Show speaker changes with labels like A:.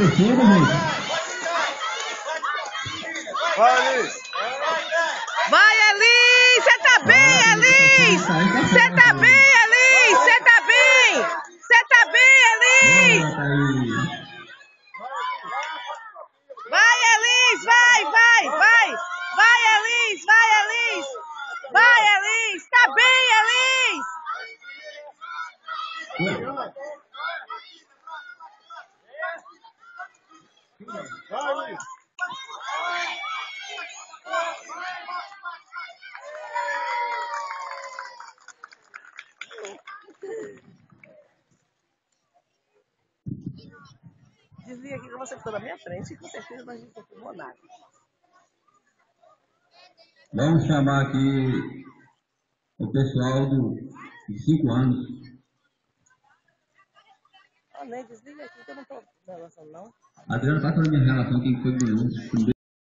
A: torcida, gente.
B: Vai, Liz.
C: Vai, Elis! Você tá bem, Elis! Você tá bem, Elis! Você tá bem! Você tá bem, Elis! Vai, Elis! Vai, vai, vai! Vai, Elis! Vai, Elis! Vai, Elis! Tá bem, Elis! Desliga aqui que você ficou na minha frente e com certeza nós não filmou nada.
A: Vamos chamar aqui o pessoal do, de 5 anos.
C: Ah, desliga aqui que eu não tô não.
A: Adriano, passa na minha relação quem foi que.